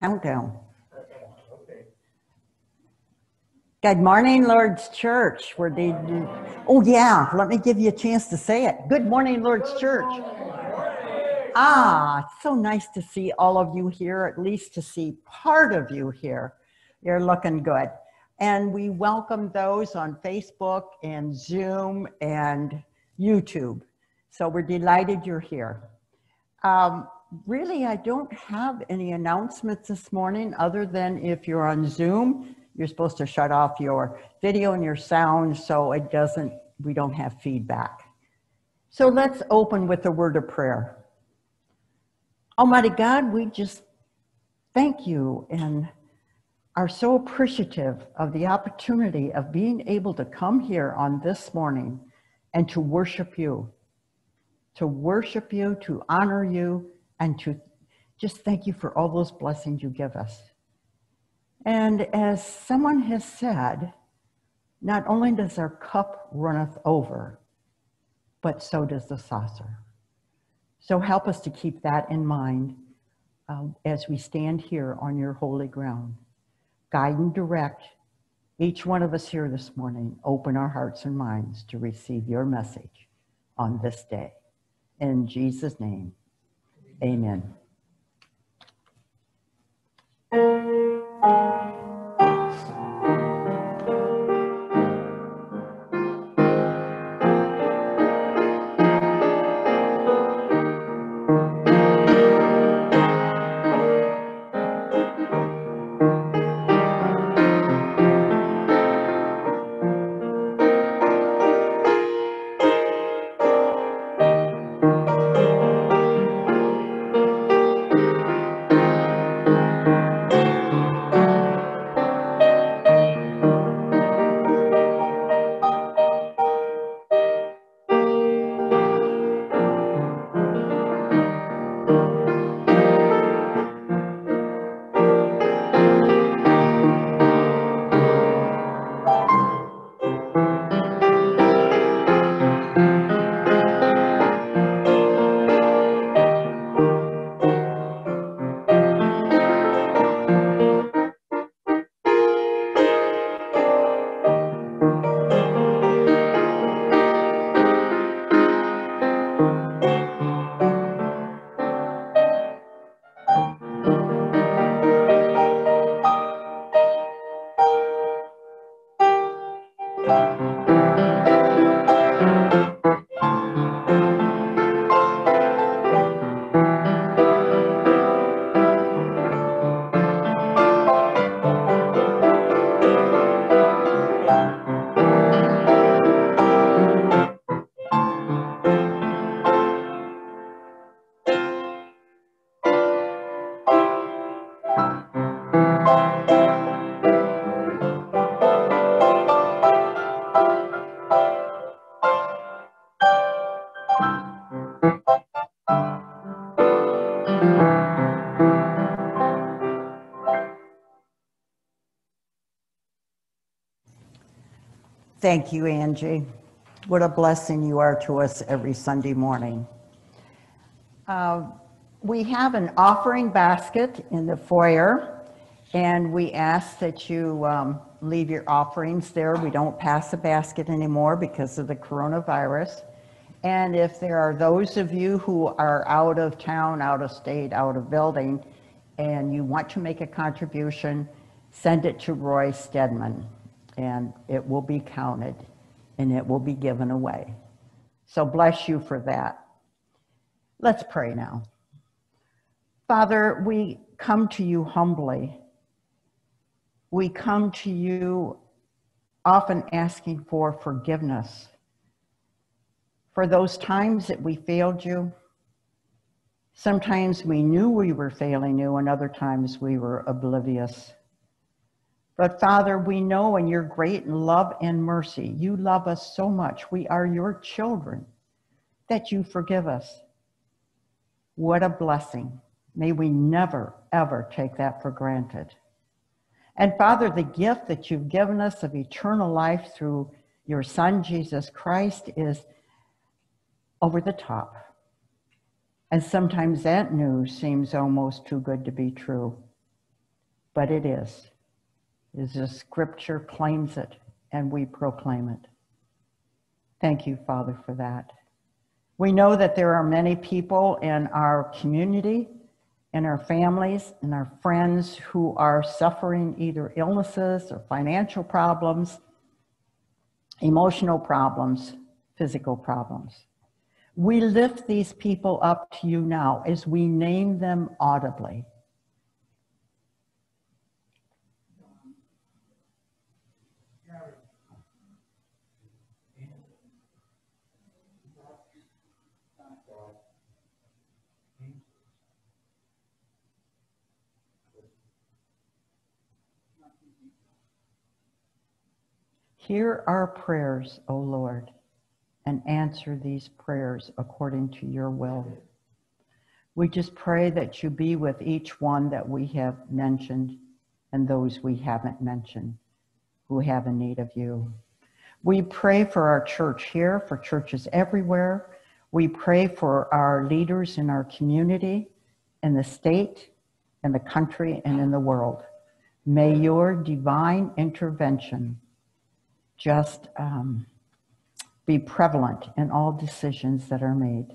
countdown. Good morning, Lord's Church. Where did you? Oh yeah, let me give you a chance to say it. Good morning, Lord's Church. Ah, it's so nice to see all of you here, at least to see part of you here. You're looking good. And we welcome those on Facebook and Zoom and YouTube. So we're delighted you're here. Um, really, I don't have any announcements this morning other than if you're on Zoom, you're supposed to shut off your video and your sound so it doesn't, we don't have feedback. So let's open with a word of prayer. Almighty God, we just thank you and are so appreciative of the opportunity of being able to come here on this morning and to worship you, to worship you, to honor you, and to just thank you for all those blessings you give us. And as someone has said, not only does our cup runneth over, but so does the saucer. So help us to keep that in mind uh, as we stand here on your holy ground. Guide and direct each one of us here this morning. Open our hearts and minds to receive your message on this day. In Jesus' name, Amen. Thank you, Angie. What a blessing you are to us every Sunday morning. Uh, we have an offering basket in the foyer, and we ask that you um, leave your offerings there. We don't pass a basket anymore because of the coronavirus. And if there are those of you who are out of town, out of state, out of building, and you want to make a contribution, send it to Roy Stedman and it will be counted and it will be given away. So bless you for that. Let's pray now. Father, we come to you humbly. We come to you often asking for forgiveness for those times that we failed you. Sometimes we knew we were failing you, and other times we were oblivious. But Father, we know in your great love and mercy, you love us so much. We are your children that you forgive us. What a blessing. May we never, ever take that for granted. And Father, the gift that you've given us of eternal life through your Son, Jesus Christ, is over the top. And sometimes that news seems almost too good to be true. but it is. Is the scripture claims it and we proclaim it. Thank you, Father, for that. We know that there are many people in our community, in our families, in our friends who are suffering either illnesses or financial problems, emotional problems, physical problems. We lift these people up to you now as we name them audibly. Hear our prayers, O Lord, and answer these prayers according to your will. We just pray that you be with each one that we have mentioned and those we haven't mentioned who have a need of you. We pray for our church here, for churches everywhere. We pray for our leaders in our community, in the state, in the country, and in the world. May your divine intervention just um, be prevalent in all decisions that are made.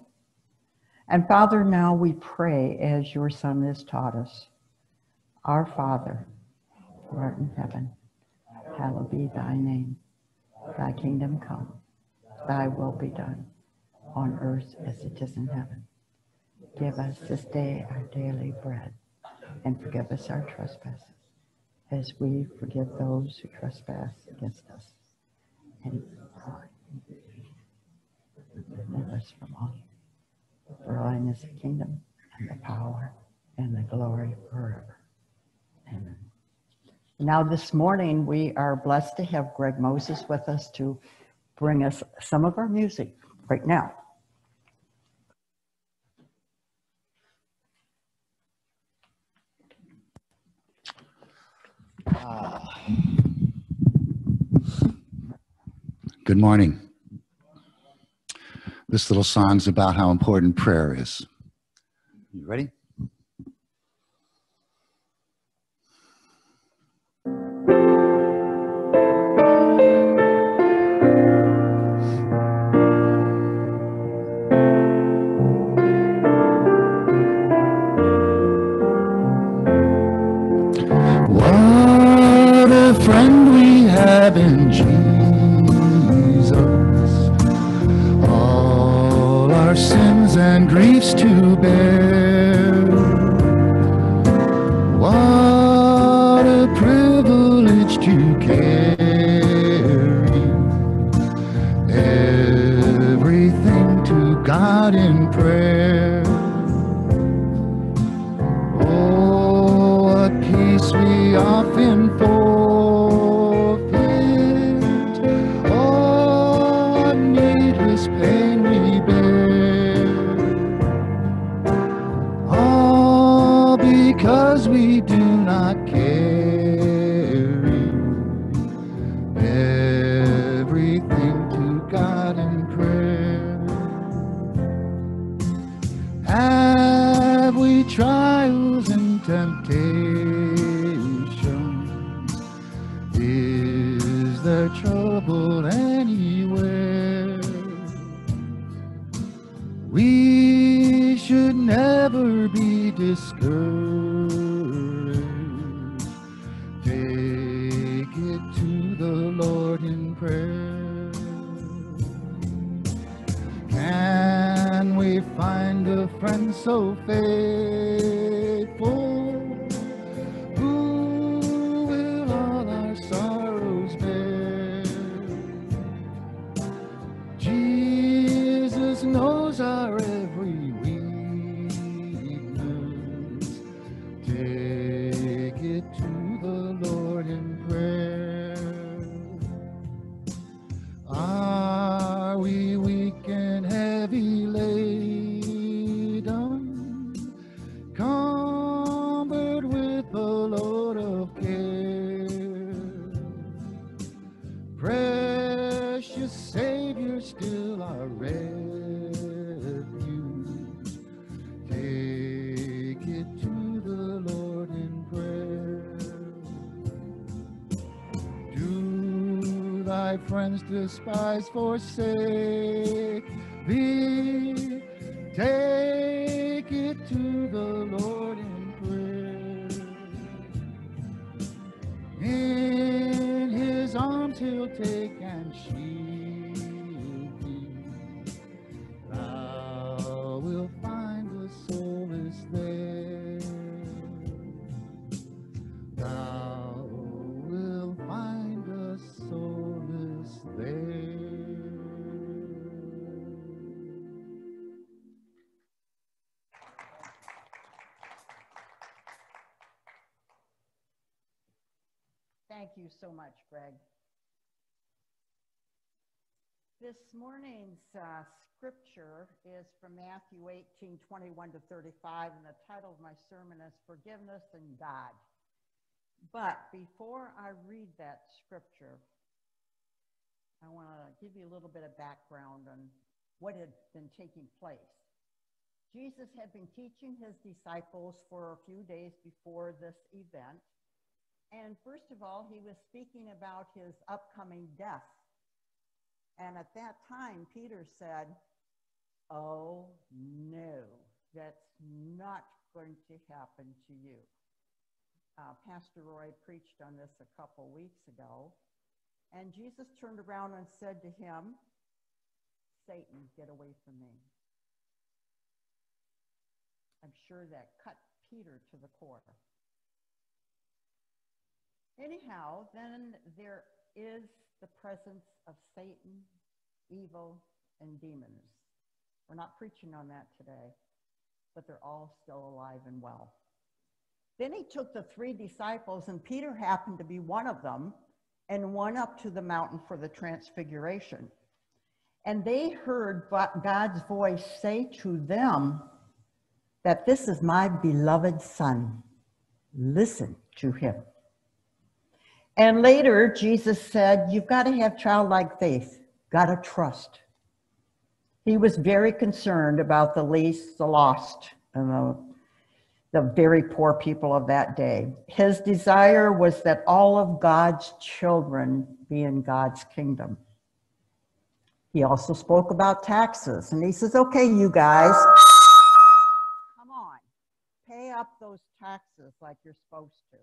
And Father, now we pray as your Son has taught us. Our Father, who art in heaven, hallowed be thy name. Thy kingdom come, thy will be done, on earth as it is in heaven. Give us this day our daily bread, and forgive us our trespasses, as we forgive those who trespass against us and deliver us from all. For thine is the kingdom and the power and the glory forever. Amen. Now, this morning, we are blessed to have Greg Moses with us to bring us some of our music right now. Good morning. This little song's about how important prayer is. You ready? Privilege to carry find a friend so faithful forsake thee. Take it to the Lord in prayer. In his arms he'll take and shield so much, Greg. This morning's uh, scripture is from Matthew 18, 21 to 35, and the title of my sermon is Forgiveness and God. But before I read that scripture, I want to give you a little bit of background on what had been taking place. Jesus had been teaching his disciples for a few days before this event. And first of all, he was speaking about his upcoming death. And at that time, Peter said, Oh, no, that's not going to happen to you. Uh, Pastor Roy preached on this a couple weeks ago. And Jesus turned around and said to him, Satan, get away from me. I'm sure that cut Peter to the core. Anyhow, then there is the presence of Satan, evil, and demons. We're not preaching on that today, but they're all still alive and well. Then he took the three disciples, and Peter happened to be one of them, and went up to the mountain for the transfiguration. And they heard God's voice say to them that this is my beloved son. Listen to him. And later, Jesus said, You've got to have childlike faith, got to trust. He was very concerned about the least, the lost, and the, the very poor people of that day. His desire was that all of God's children be in God's kingdom. He also spoke about taxes, and he says, Okay, you guys, come on, pay up those taxes like you're supposed to.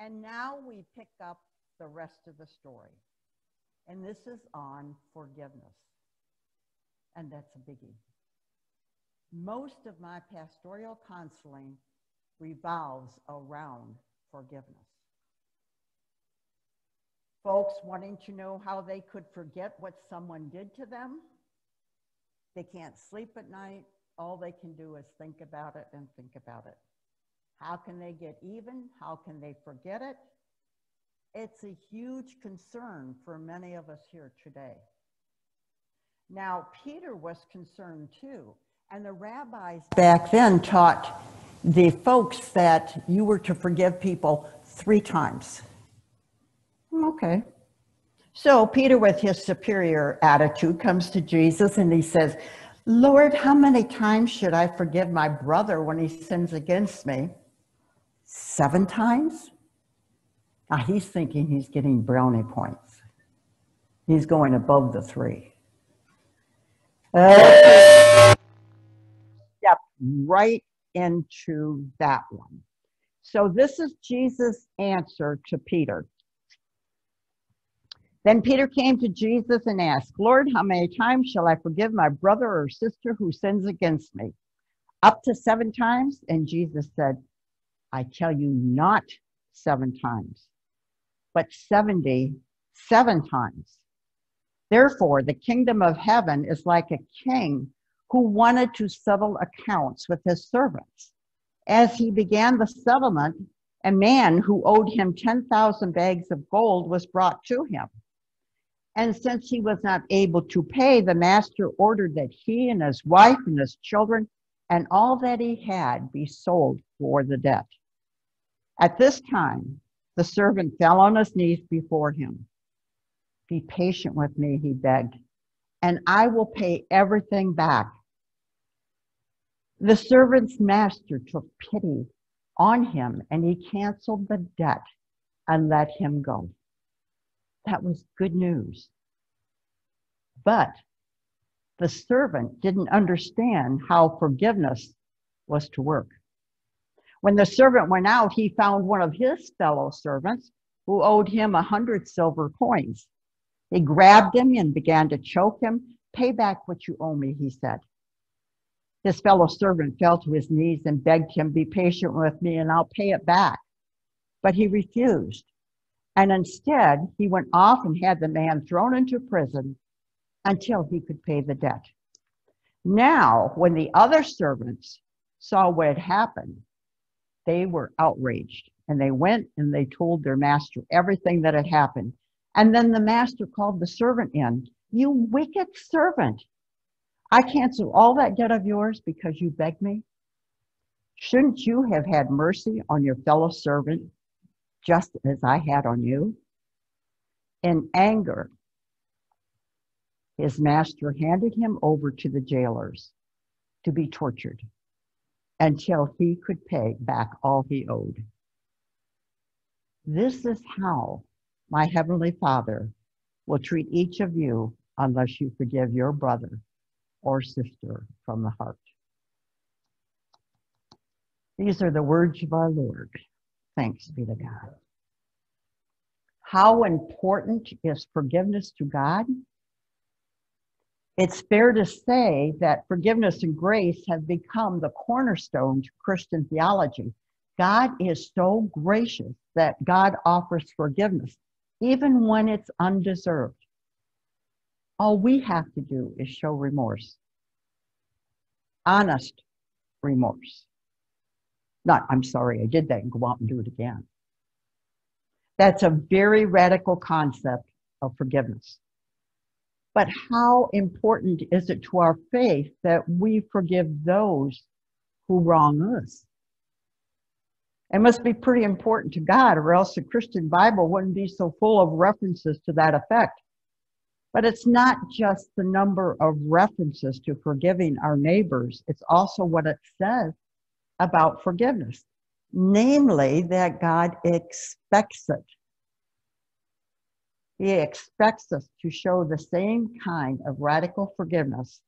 And now we pick up the rest of the story. And this is on forgiveness. And that's a biggie. Most of my pastoral counseling revolves around forgiveness. Folks wanting to know how they could forget what someone did to them. They can't sleep at night. All they can do is think about it and think about it. How can they get even? How can they forget it? It's a huge concern for many of us here today. Now, Peter was concerned too, and the rabbis back then taught the folks that you were to forgive people three times. Hmm, okay. So Peter, with his superior attitude, comes to Jesus and he says, Lord, how many times should I forgive my brother when he sins against me? Seven times. Now he's thinking he's getting brownie points. He's going above the three. Uh, step right into that one. So this is Jesus' answer to Peter. Then Peter came to Jesus and asked, Lord, how many times shall I forgive my brother or sister who sins against me? Up to seven times? And Jesus said, I tell you, not seven times, but 77 times. Therefore, the kingdom of heaven is like a king who wanted to settle accounts with his servants. As he began the settlement, a man who owed him 10,000 bags of gold was brought to him. And since he was not able to pay, the master ordered that he and his wife and his children and all that he had be sold for the debt. At this time, the servant fell on his knees before him. Be patient with me, he begged, and I will pay everything back. The servant's master took pity on him and he canceled the debt and let him go. That was good news. But the servant didn't understand how forgiveness was to work. When the servant went out, he found one of his fellow servants who owed him a hundred silver coins. He grabbed him and began to choke him. Pay back what you owe me, he said. His fellow servant fell to his knees and begged him, Be patient with me and I'll pay it back. But he refused. And instead, he went off and had the man thrown into prison until he could pay the debt. Now, when the other servants saw what had happened, they were outraged and they went and they told their master everything that had happened. And then the master called the servant in. You wicked servant. I cancel all that debt of yours because you begged me. Shouldn't you have had mercy on your fellow servant just as I had on you? In anger, his master handed him over to the jailers to be tortured until he could pay back all he owed. This is how my Heavenly Father will treat each of you unless you forgive your brother or sister from the heart. These are the words of our Lord. Thanks be to God. How important is forgiveness to God? It's fair to say that forgiveness and grace have become the cornerstone to Christian theology. God is so gracious that God offers forgiveness, even when it's undeserved. All we have to do is show remorse, honest remorse. Not, I'm sorry, I did that and go out and do it again. That's a very radical concept of forgiveness. But how important is it to our faith that we forgive those who wrong us? It must be pretty important to God, or else the Christian Bible wouldn't be so full of references to that effect. But it's not just the number of references to forgiving our neighbors, it's also what it says about forgiveness, namely that God expects it. He expects us to show the same kind of radical forgiveness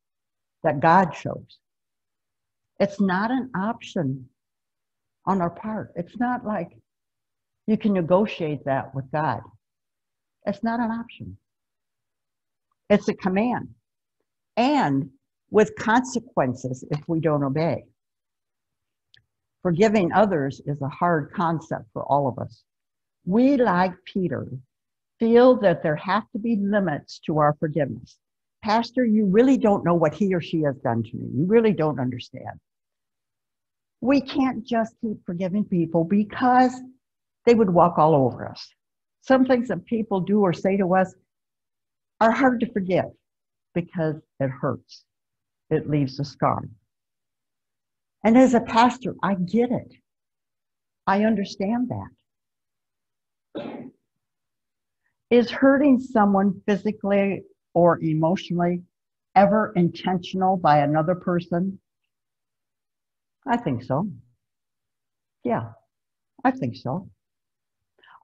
that God shows. It's not an option on our part. It's not like you can negotiate that with God. It's not an option. It's a command and with consequences if we don't obey. Forgiving others is a hard concept for all of us. We, like Peter, feel that there have to be limits to our forgiveness. Pastor, you really don't know what he or she has done to me. You really don't understand. We can't just keep forgiving people because they would walk all over us. Some things that people do or say to us are hard to forgive because it hurts. It leaves a scar. And as a pastor, I get it. I understand that. Is hurting someone physically or emotionally ever intentional by another person? I think so. Yeah, I think so.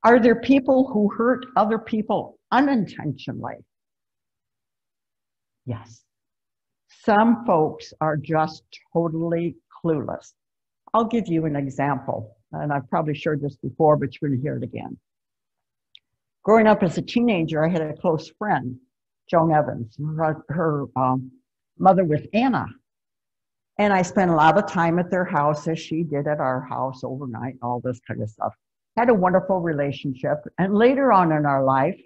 Are there people who hurt other people unintentionally? Yes. Some folks are just totally clueless. I'll give you an example, and I've probably shared this before, but you're going to hear it again. Growing up as a teenager, I had a close friend, Joan Evans. Her, her um, mother was Anna. And I spent a lot of time at their house as she did at our house overnight, all this kind of stuff. Had a wonderful relationship. And later on in our life,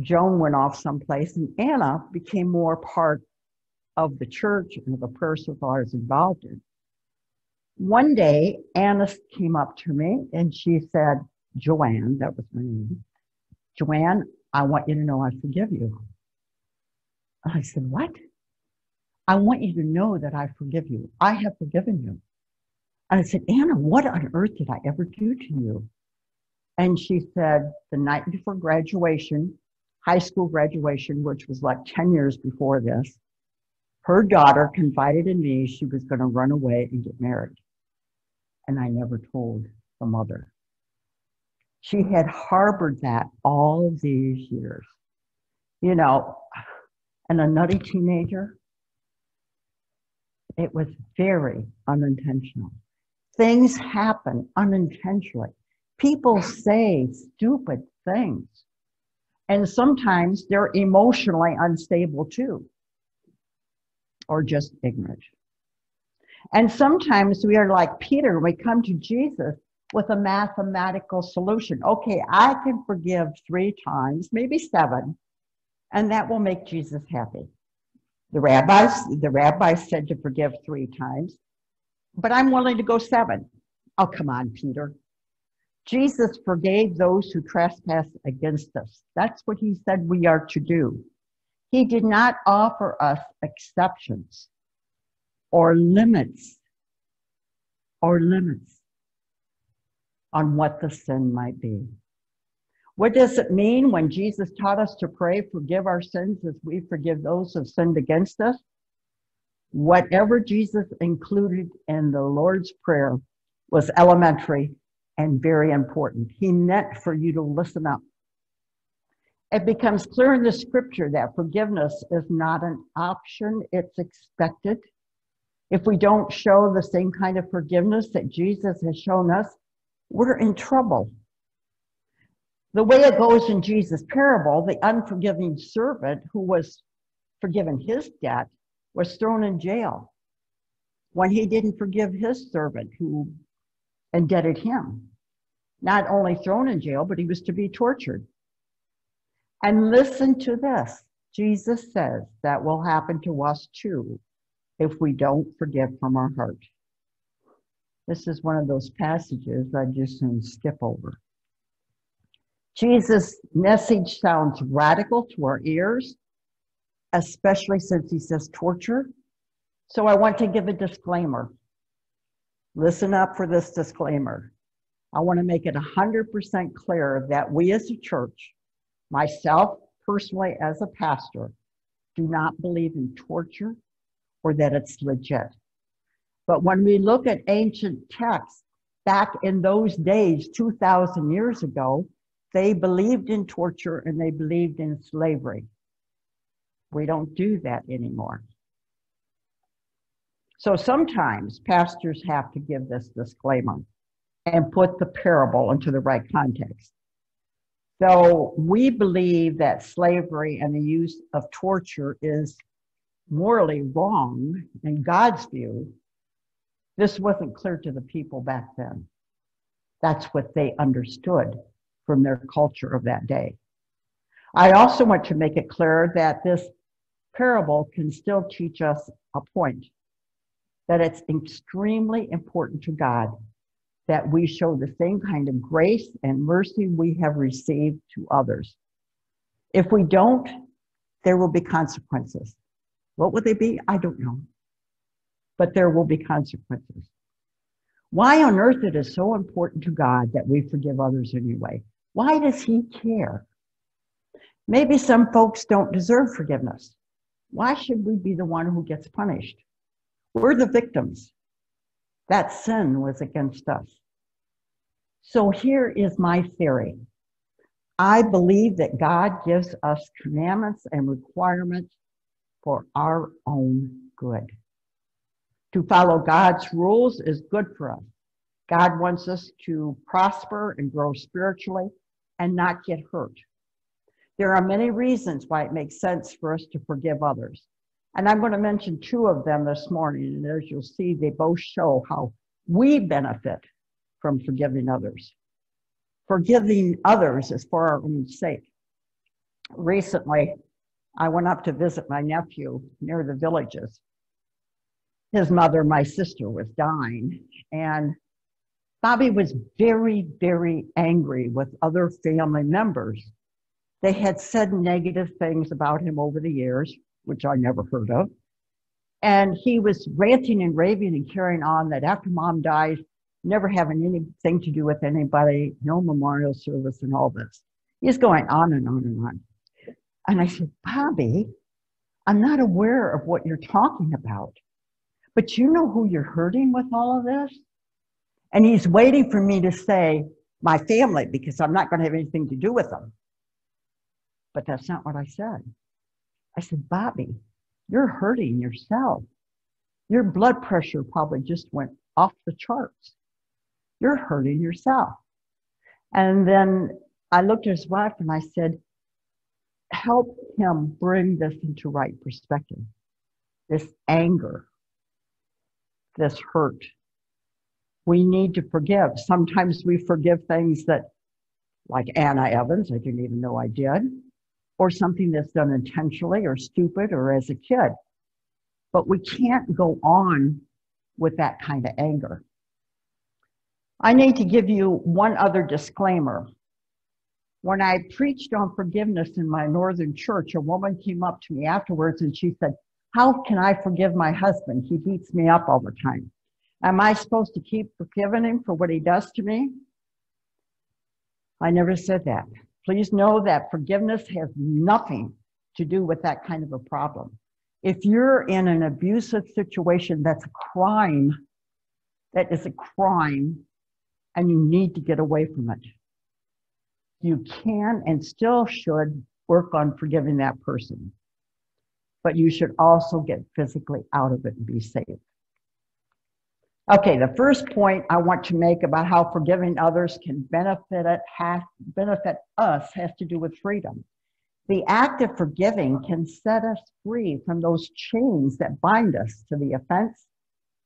Joan went off someplace and Anna became more part of the church and the prayer circle I was involved in. One day, Anna came up to me and she said, Joanne, that was my name. Joanne, I want you to know I forgive you. I said, What? I want you to know that I forgive you. I have forgiven you. And I said, Anna, what on earth did I ever do to you? And she said, the night before graduation, high school graduation, which was like 10 years before this, her daughter confided in me she was going to run away and get married. And I never told the mother. She had harbored that all these years. You know, and a nutty teenager, it was very unintentional. Things happen unintentionally. People say stupid things. And sometimes they're emotionally unstable too, or just ignorant. And sometimes we are like Peter, we come to Jesus with a mathematical solution. Okay, I can forgive three times, maybe seven, and that will make Jesus happy. The rabbis, the rabbis said to forgive three times, but I'm willing to go seven. Oh, come on, Peter. Jesus forgave those who trespass against us. That's what he said we are to do. He did not offer us exceptions or limits or limits on what the sin might be. What does it mean when Jesus taught us to pray, forgive our sins as we forgive those who have sinned against us? Whatever Jesus included in the Lord's Prayer was elementary and very important. He meant for you to listen up. It becomes clear in the scripture that forgiveness is not an option, it's expected. If we don't show the same kind of forgiveness that Jesus has shown us, we're in trouble. The way it goes in Jesus' parable, the unforgiving servant who was forgiven his debt was thrown in jail when he didn't forgive his servant who indebted him. Not only thrown in jail, but he was to be tortured. And listen to this Jesus says that will happen to us too if we don't forgive from our heart. This is one of those passages I just soon skip over. Jesus' message sounds radical to our ears, especially since he says torture. So I want to give a disclaimer. Listen up for this disclaimer. I want to make it 100% clear that we as a church, myself personally as a pastor, do not believe in torture or that it's legit. But when we look at ancient texts back in those days, 2,000 years ago, they believed in torture and they believed in slavery. We don't do that anymore. So sometimes pastors have to give this disclaimer and put the parable into the right context. So we believe that slavery and the use of torture is morally wrong in God's view. This wasn't clear to the people back then. That's what they understood from their culture of that day. I also want to make it clear that this parable can still teach us a point that it's extremely important to God that we show the same kind of grace and mercy we have received to others. If we don't, there will be consequences. What will they be? I don't know. But there will be consequences. Why on earth it is so important to God that we forgive others anyway? Why does he care? Maybe some folks don't deserve forgiveness. Why should we be the one who gets punished? We're the victims. That sin was against us. So here is my theory. I believe that God gives us commandments and requirements for our own good. To follow God's rules is good for us. God wants us to prosper and grow spiritually and not get hurt. There are many reasons why it makes sense for us to forgive others. And I'm going to mention two of them this morning. And as you'll see, they both show how we benefit from forgiving others. Forgiving others is for our own sake. Recently, I went up to visit my nephew near the villages. His mother, my sister, was dying, and Bobby was very, very angry with other family members. They had said negative things about him over the years, which I never heard of. And he was ranting and raving and carrying on that after mom dies, never having anything to do with anybody, no memorial service and all this. He's going on and on and on. And I said, Bobby, I'm not aware of what you're talking about, but you know who you're hurting with all of this? And he's waiting for me to say, my family because I'm not going to have anything to do with them. But that's not what I said. I said, Bobby, you're hurting yourself. Your blood pressure probably just went off the charts. You're hurting yourself. And then I looked at his wife and I said, help him bring this into right perspective. This anger, this hurt. We need to forgive. Sometimes we forgive things that, like Anna Evans, I didn't even know I did, or something that's done intentionally or stupid or as a kid. But we can't go on with that kind of anger. I need to give you one other disclaimer. When I preached on forgiveness in my northern church, a woman came up to me afterwards and she said, How can I forgive my husband? He beats me up all the time. Am I supposed to keep forgiving him for what he does to me? I never said that. Please know that forgiveness has nothing to do with that kind of a problem. If you're in an abusive situation, that's a crime. That is a crime, and you need to get away from it. You can and still should work on forgiving that person, but you should also get physically out of it and be safe. Okay, the first point I want to make about how forgiving others can benefit it has, benefit us has to do with freedom. The act of forgiving can set us free from those chains that bind us to the offense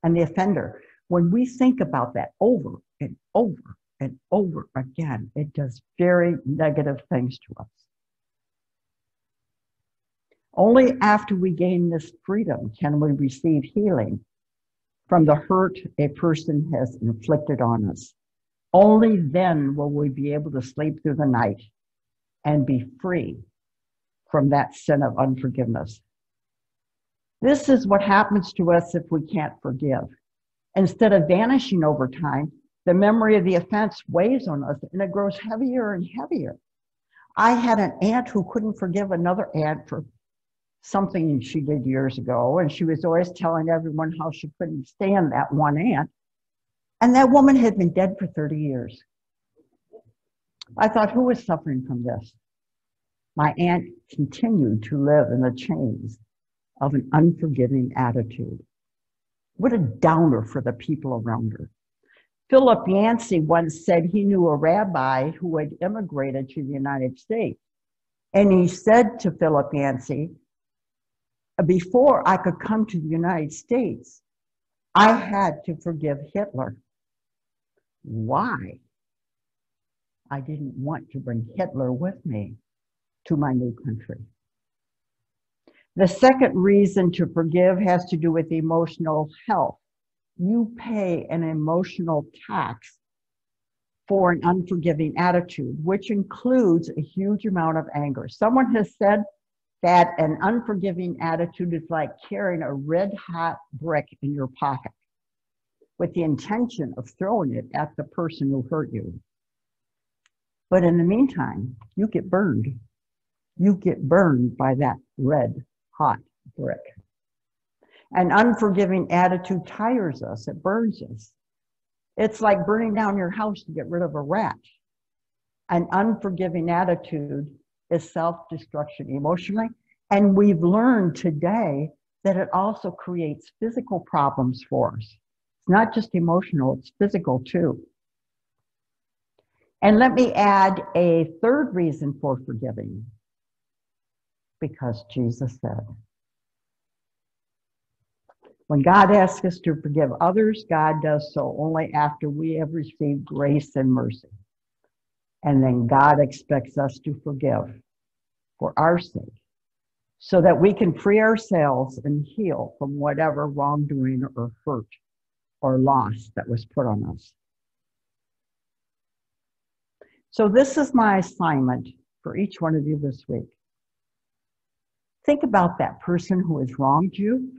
and the offender. When we think about that over and over and over again, it does very negative things to us. Only after we gain this freedom can we receive healing from the hurt a person has inflicted on us. Only then will we be able to sleep through the night and be free from that sin of unforgiveness. This is what happens to us if we can't forgive. Instead of vanishing over time, the memory of the offense weighs on us and it grows heavier and heavier. I had an aunt who couldn't forgive another aunt for something she did years ago, and she was always telling everyone how she couldn't stand that one aunt. And that woman had been dead for 30 years. I thought, who was suffering from this? My aunt continued to live in the chains of an unforgiving attitude. What a downer for the people around her. Philip Yancey once said he knew a rabbi who had immigrated to the United States. And he said to Philip Yancey, before I could come to the United States, I had to forgive Hitler. Why? I didn't want to bring Hitler with me to my new country. The second reason to forgive has to do with emotional health. You pay an emotional tax for an unforgiving attitude, which includes a huge amount of anger. Someone has said that an unforgiving attitude is like carrying a red hot brick in your pocket with the intention of throwing it at the person who hurt you. But in the meantime, you get burned. You get burned by that red hot brick. An unforgiving attitude tires us, it burns us. It's like burning down your house to get rid of a rat. An unforgiving attitude is self destruction emotionally. And we've learned today that it also creates physical problems for us. It's not just emotional, it's physical too. And let me add a third reason for forgiving because Jesus said, when God asks us to forgive others, God does so only after we have received grace and mercy. And then God expects us to forgive for our sake so that we can free ourselves and heal from whatever wrongdoing or hurt or loss that was put on us. So, this is my assignment for each one of you this week. Think about that person who has wronged you.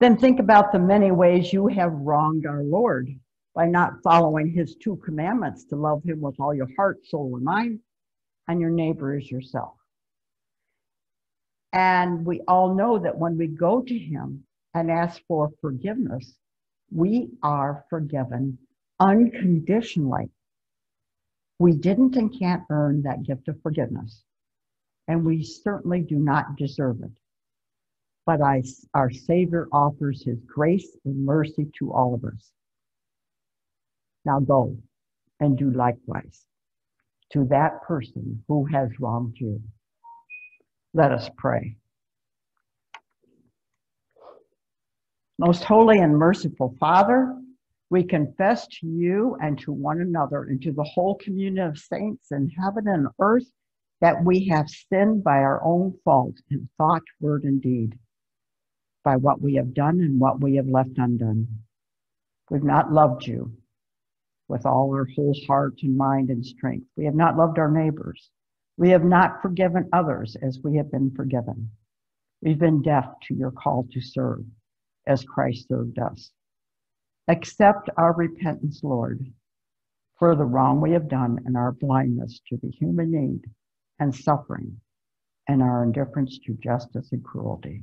Then think about the many ways you have wronged our Lord by not following his two commandments to love him with all your heart, soul, and mind, and your neighbor as yourself. And we all know that when we go to Him and ask for forgiveness, we are forgiven unconditionally. We didn't and can't earn that gift of forgiveness, and we certainly do not deserve it. But I, our Savior offers his grace and mercy to all of us. Now go and do likewise to that person who has wronged you. Let us pray. Most holy and merciful Father, we confess to you and to one another and to the whole community of saints in heaven and earth that we have sinned by our own fault in thought, word, and deed, by what we have done and what we have left undone. We've not loved you with all our whole heart and mind and strength. We have not loved our neighbors. We have not forgiven others as we have been forgiven. We've been deaf to your call to serve as Christ served us. Accept our repentance, Lord, for the wrong we have done and our blindness to the human need and suffering and our indifference to justice and cruelty.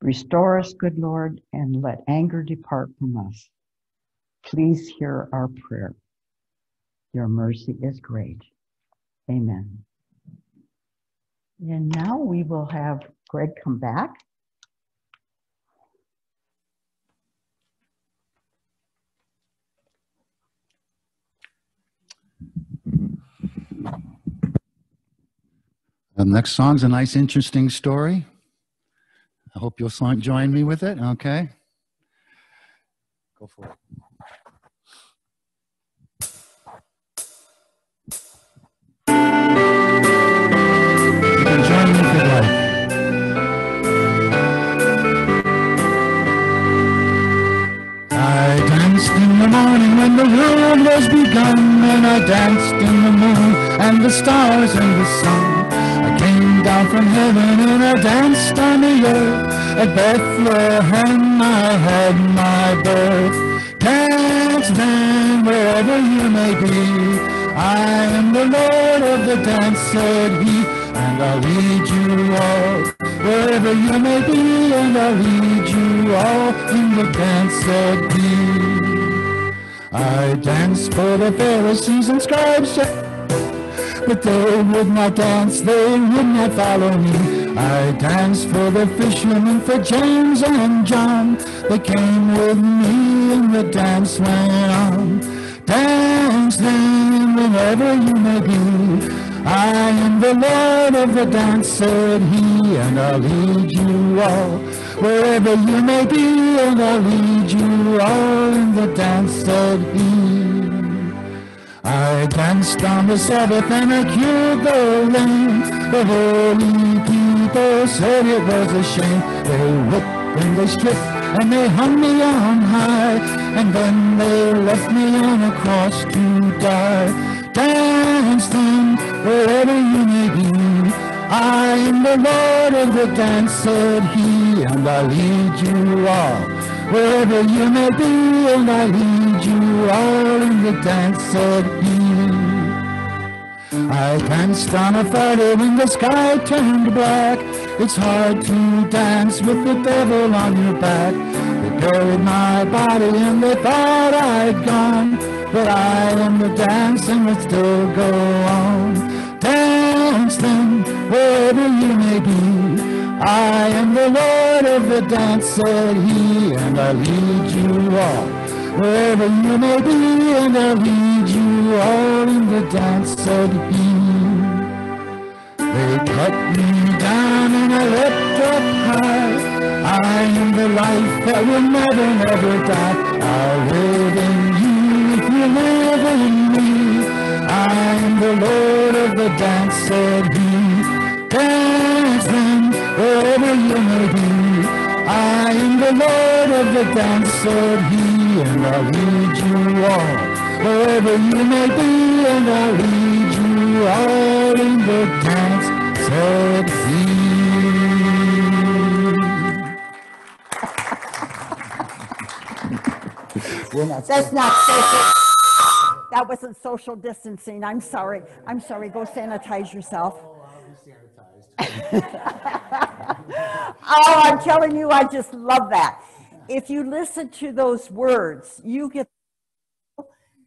Restore us, good Lord, and let anger depart from us. Please hear our prayer. Your mercy is great. Amen. And now we will have Greg come back. The next song's a nice, interesting story. I hope you'll join me with it. Okay. Go for it. World was begun, and I danced in the moon and the stars and the sun. I came down from heaven and I danced on the earth. At Bethlehem I had my birth. Dance then wherever you may be. I am the Lord of the dance, said he, and I'll lead you all wherever you may be, and I'll lead you all in the dance, said he. I danced for the Pharisees and scribes, but they would not dance, they would not follow me. I danced for the fishermen, for James and John. They came with me and the dance went on. Dance then wherever you may be. I am the Lord of the dance, said he, and I'll lead you all. Wherever you may be, and I'll lead you all in the dance, said he. I danced on the Sabbath and I cured the lame. The holy people said it was a shame. They whipped and they stripped and they hung me on high. And then they left me on a cross to die. Dance then wherever you may be. I am the Lord of the dance, said he, and I lead you all wherever you may be, and I lead you all in the dance, said he. I danced on a Friday when the sky turned black. It's hard to dance with the devil on your back. They buried my body and they thought I'd gone. But I am the and will still go on. Dance then, wherever you may be. I am the Lord of the dance, said he, and I lead you all. Wherever you may be, and I lead you all in the dance, said he. They cut me down and I leapt up high. I am the life that will never, never die. I'll live in you if you live in me. I am the Lord of the dance, said he. Dance then wherever you may be. I am the Lord of the dance, said he, and I'll lead you all. Wherever you may be, and I'll lead you all in the dance, said he. Not That's not social. That wasn't social distancing. I'm sorry. I'm sorry. Go sanitize yourself. oh, I'm telling you, I just love that. If you listen to those words, you get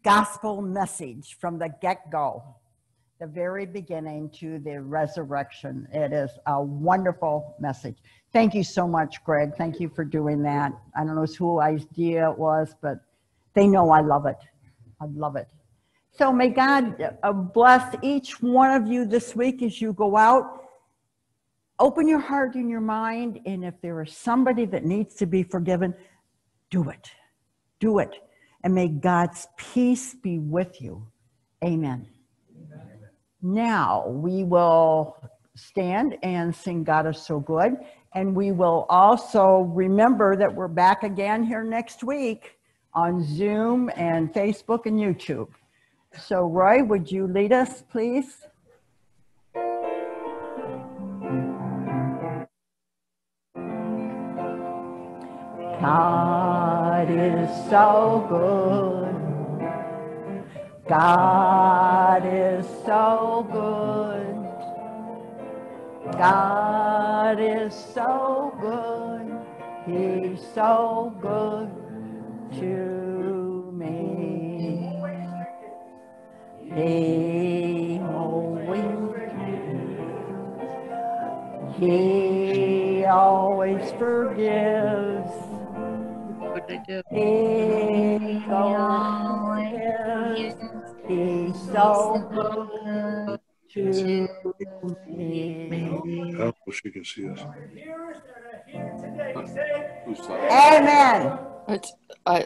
gospel message from the get go, the very beginning to the resurrection. It is a wonderful message. Thank you so much, Greg. Thank you for doing that. I don't know whose idea it was, but they know I love it. I love it. So may God uh, bless each one of you this week as you go out. Open your heart and your mind, and if there is somebody that needs to be forgiven, do it. Do it. And may God's peace be with you. Amen. Amen. Now we will stand and sing God is so good. And we will also remember that we're back again here next week on Zoom and Facebook and YouTube. So, Roy, would you lead us, please? God is so good. God is so good. God is so good. He's so good to me. He always, he always forgives. What did I do? He always forgives. He's so good to me. I wish you could see us. Amen. It's, I,